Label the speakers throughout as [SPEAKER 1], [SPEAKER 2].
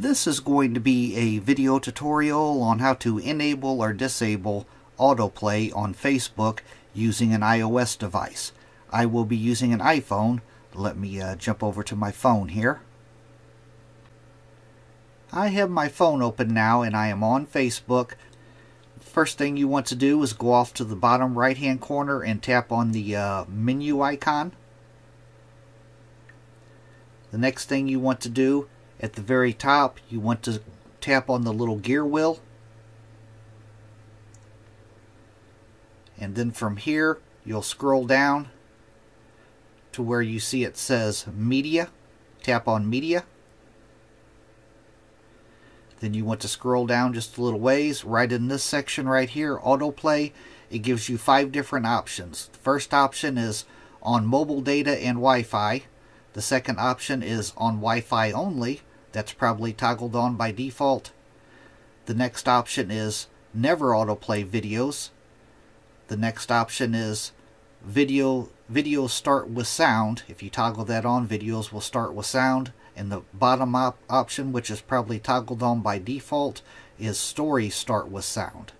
[SPEAKER 1] This is going to be a video tutorial on how to enable or disable autoplay on Facebook using an iOS device. I will be using an iPhone. Let me uh, jump over to my phone here. I have my phone open now and I am on Facebook. First thing you want to do is go off to the bottom right hand corner and tap on the uh, menu icon. The next thing you want to do at the very top, you want to tap on the little gear wheel. And then from here, you'll scroll down to where you see it says Media. Tap on Media. Then you want to scroll down just a little ways. Right in this section right here, Autoplay, it gives you five different options. The first option is on mobile data and Wi-Fi. The second option is on Wi-Fi only. That's probably toggled on by default. The next option is never autoplay videos. The next option is video videos start with sound. If you toggle that on, videos will start with sound. And the bottom op option, which is probably toggled on by default, is stories start with sound.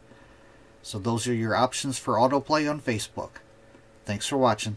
[SPEAKER 1] So those are your options for autoplay on Facebook. Thanks for watching.